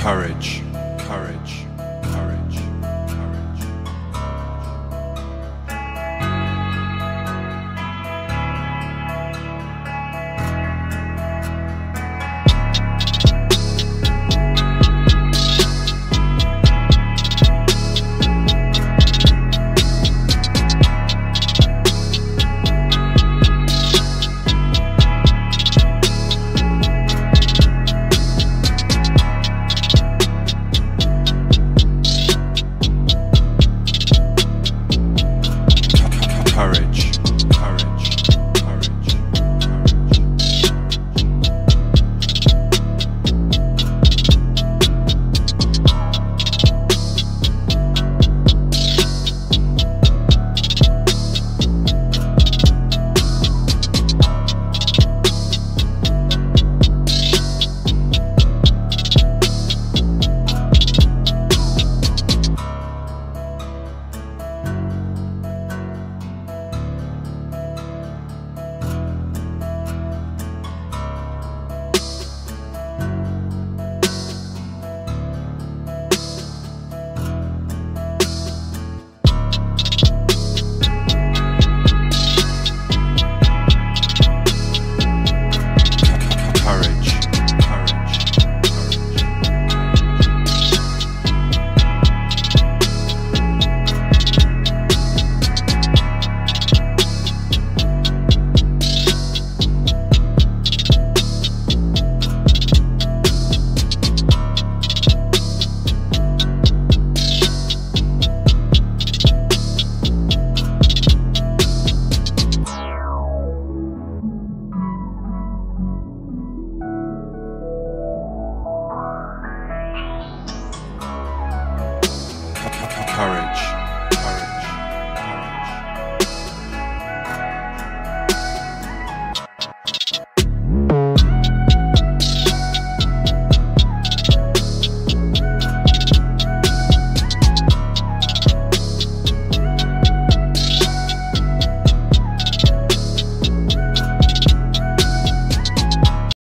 courage, courage, Courage,